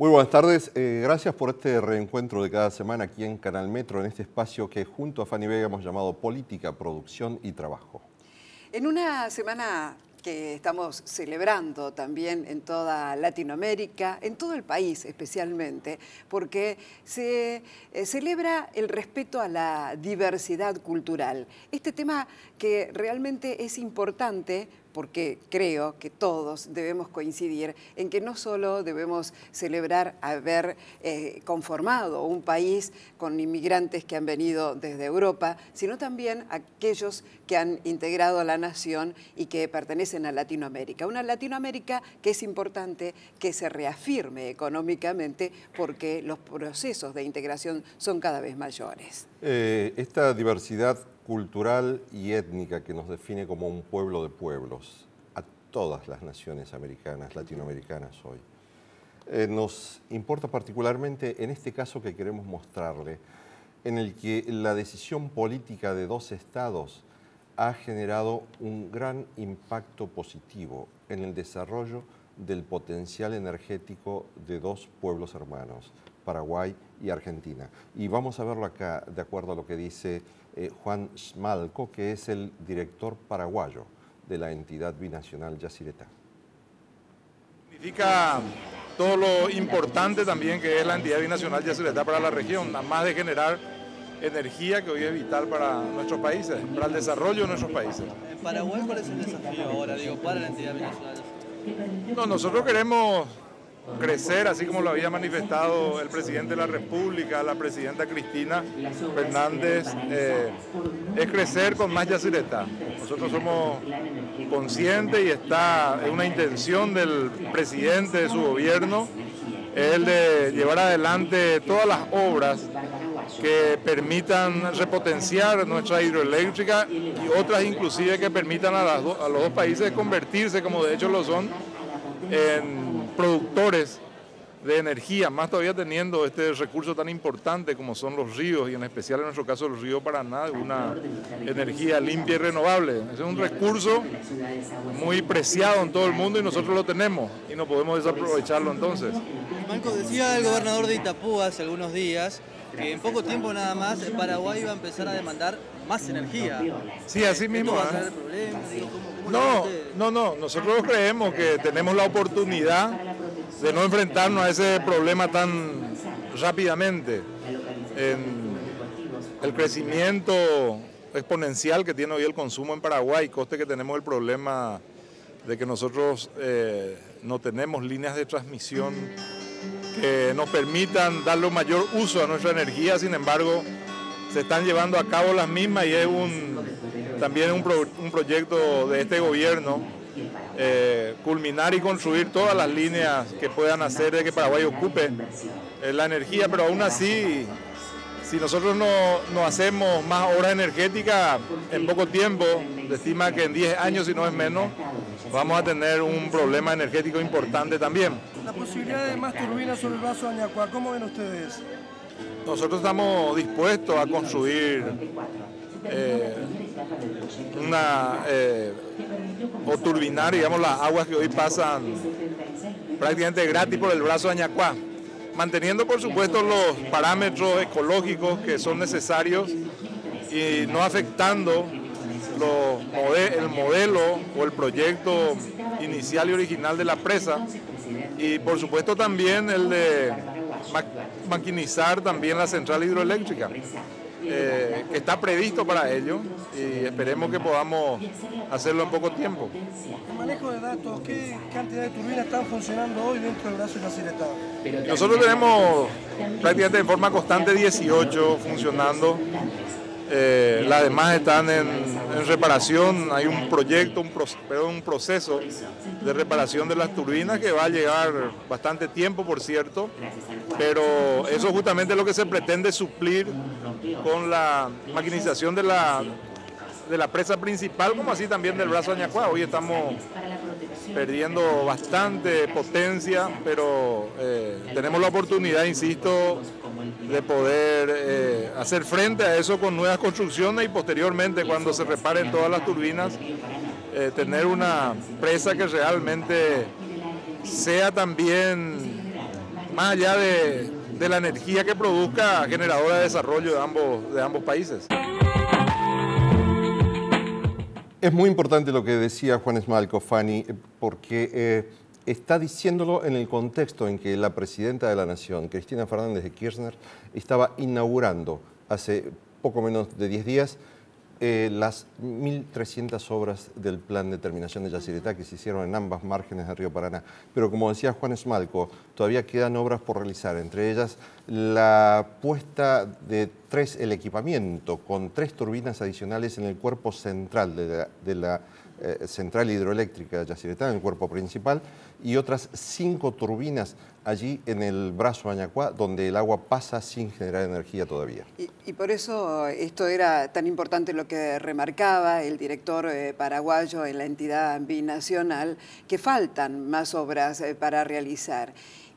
Muy buenas tardes. Eh, gracias por este reencuentro de cada semana aquí en Canal Metro, en este espacio que junto a Fanny Vega hemos llamado Política, Producción y Trabajo. En una semana que estamos celebrando también en toda Latinoamérica, en todo el país especialmente, porque se eh, celebra el respeto a la diversidad cultural. Este tema que realmente es importante porque creo que todos debemos coincidir en que no solo debemos celebrar haber eh, conformado un país con inmigrantes que han venido desde Europa, sino también aquellos que han integrado a la nación y que pertenecen a Latinoamérica. Una Latinoamérica que es importante que se reafirme económicamente porque los procesos de integración son cada vez mayores. Eh, esta diversidad cultural y étnica que nos define como un pueblo de pueblos a todas las naciones americanas, latinoamericanas hoy. Eh, nos importa particularmente en este caso que queremos mostrarle, en el que la decisión política de dos estados ha generado un gran impacto positivo en el desarrollo del potencial energético de dos pueblos hermanos, Paraguay y Argentina. Y vamos a verlo acá, de acuerdo a lo que dice eh, Juan Schmalco, que es el director paraguayo de la entidad binacional Yacyretá. Significa todo lo importante también que es la entidad binacional Yacyretá para la región, además de generar energía que hoy es vital para nuestros países, para el desarrollo de nuestros países. ¿En Paraguay cuál es el desafío ahora, digo, para la entidad binacional? No, nosotros queremos crecer, así como lo había manifestado el presidente de la República, la presidenta Cristina Fernández, eh, es crecer con más Yacyretá. Nosotros somos conscientes y está una intención del presidente de su gobierno, el de llevar adelante todas las obras que permitan repotenciar nuestra hidroeléctrica y otras inclusive que permitan a, a los dos países convertirse, como de hecho lo son, en productores de energía, más todavía teniendo este recurso tan importante como son los ríos y en especial en nuestro caso el río Paraná, una energía limpia y renovable. Es un recurso muy preciado en todo el mundo y nosotros lo tenemos y no podemos desaprovecharlo entonces. Marco, decía el gobernador de Itapú hace algunos días que en poco tiempo nada más Paraguay iba a empezar a demandar más energía. Sí, así mismo. Va a ser el problema? no, no, no. Nosotros creemos que tenemos la oportunidad de no enfrentarnos a ese problema tan rápidamente. En el crecimiento exponencial que tiene hoy el consumo en Paraguay, coste que tenemos el problema de que nosotros eh, no tenemos líneas de transmisión que nos permitan darle mayor uso a nuestra energía, sin embargo, se están llevando a cabo las mismas y es un, también un proyecto de este gobierno eh, culminar y construir todas las líneas que puedan hacer de que Paraguay ocupe eh, la energía, pero aún así, si nosotros no, no hacemos más obra energética en poco tiempo, se estima que en 10 años, si no es menos, vamos a tener un problema energético importante también. La posibilidad de más turbinas sobre el vaso de Añacua, ¿cómo ven ustedes? Nosotros estamos dispuestos a construir eh, una eh, o turbinar, digamos, las aguas que hoy pasan prácticamente gratis por el brazo de Añacuá, manteniendo por supuesto los parámetros ecológicos que son necesarios y no afectando el modelo o el proyecto inicial y original de la presa y por supuesto también el de maquinizar también la central hidroeléctrica. Eh, que está previsto para ello y esperemos que podamos hacerlo en poco tiempo. manejo de datos, ¿qué cantidad de turbinas están funcionando hoy dentro del brazo de la Nosotros tenemos prácticamente de forma constante 18 funcionando. Eh, las demás están en, reparación, hay un proyecto, un, un proceso de reparación de las turbinas que va a llegar bastante tiempo, por cierto, pero eso justamente es lo que se pretende suplir con la maquinización de la, de la presa principal, como así también del brazo Añacuá. Hoy estamos perdiendo bastante potencia, pero eh, tenemos la oportunidad, insisto, de poder eh, hacer frente a eso con nuevas construcciones y posteriormente cuando se reparen todas las turbinas, eh, tener una presa que realmente sea también más allá de, la energía que produzca generadora de desarrollo de ambos, de ambos países. Es muy importante lo que decía Juan Esmalco, Fanny, porque eh, está diciéndolo en el contexto en que la presidenta de la Nación, Cristina Fernández de Kirchner, estaba inaugurando hace poco menos de 10 días eh, las 1.300 obras del plan de terminación de Yacyretá que se hicieron en ambas márgenes del río Paraná. Pero como decía Juan Esmalco, todavía quedan obras por realizar, entre ellas la puesta de tres, el equipamiento con tres turbinas adicionales en el cuerpo central de la, eh, central hidroeléctrica de Yacyretá, en el cuerpo principal, y otras cinco turbinas allí en el brazo Añacuá, donde el agua pasa sin generar energía todavía. Y, por eso esto era tan importante lo que remarcaba el director eh, paraguayo en la entidad binacional, que faltan más obras eh, para realizar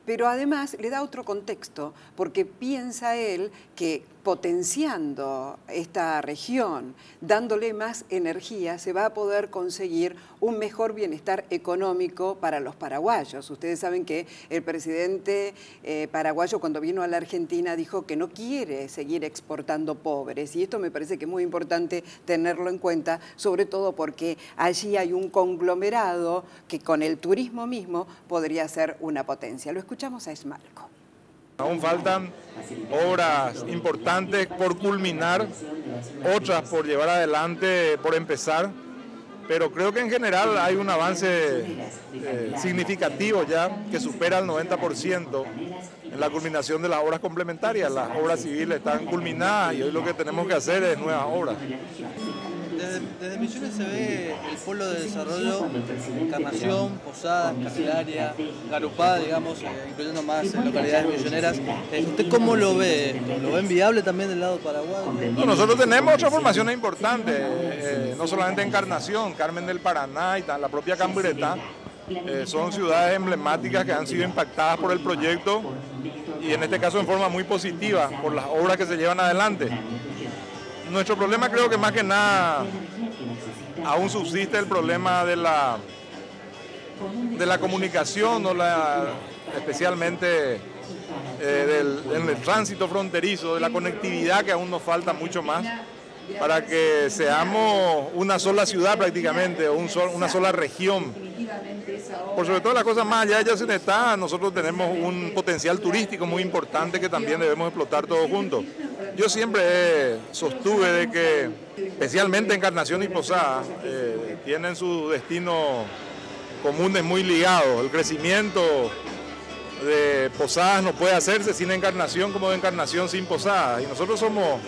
pero además le da otro contexto, porque piensa él que potenciando esta región, dándole más energía, se va a poder conseguir un mejor bienestar económico para los paraguayos. Ustedes saben que el presidente eh, paraguayo cuando vino a la Argentina dijo que no quiere seguir exportando pobres y esto me parece que es muy importante tenerlo en cuenta, sobre todo porque allí hay un conglomerado que con el turismo mismo podría ser una potencia. Lo escuchamos a Esmalco. Aún faltan obras importantes por culminar, otras por llevar adelante, por empezar, pero creo que en general hay un avance eh, significativo ya que supera el 90% en la culminación de las obras complementarias. Las obras civiles están culminadas y hoy lo que tenemos que hacer es nuevas obras desde, Misiones se ve el polo de desarrollo, Encarnación, Posadas, Candelaria, Garupada, digamos, eh, incluyendo más localidades misioneras. Eh, ¿Usted cómo lo ve? ¿Lo ve viable también del lado paraguayo? nosotros tenemos otras formaciones importantes, eh, no solamente Encarnación, Carmen del Paraná y la propia Camburetá. son ciudades emblemáticas que han sido impactadas por el proyecto y en este caso en forma muy positiva por las obras que se llevan adelante. Nuestro problema creo que más que nada aún subsiste el problema de la, de la comunicación, especialmente eh, del, tránsito fronterizo, de la conectividad que aún nos falta mucho más para que seamos una sola ciudad prácticamente, o una sola región. Por sobre todo la cosa más allá de Yacinetá, nosotros tenemos un potencial turístico muy importante que también debemos explotar todos juntos. Yo siempre sostuve de que, especialmente Encarnación y Posada, eh, tienen sus destinos comunes muy ligados. El crecimiento de Posadas no puede hacerse sin Encarnación como de Encarnación sin Posadas. Y nosotros somos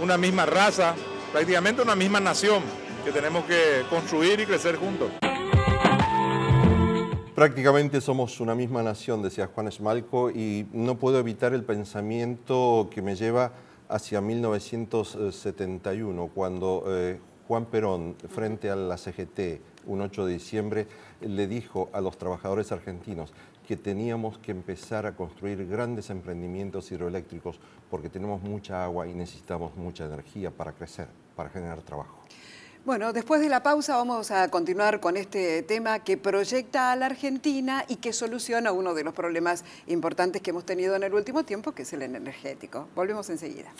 una misma raza, prácticamente una misma nación que tenemos que construir y crecer juntos. Prácticamente somos una misma nación, decía Juan Esmalco, y no puedo evitar el pensamiento que me lleva hacia 1971, cuando eh, Juan Perón, frente a la CGT, un 8 de diciembre, le dijo a los trabajadores argentinos que teníamos que empezar a construir grandes emprendimientos hidroeléctricos porque tenemos mucha agua y necesitamos mucha energía para crecer, para generar trabajo. Bueno, después de la pausa vamos a continuar con este tema que proyecta a la Argentina y que soluciona uno de los problemas importantes que hemos tenido en el último tiempo, que es el energético. Volvemos enseguida.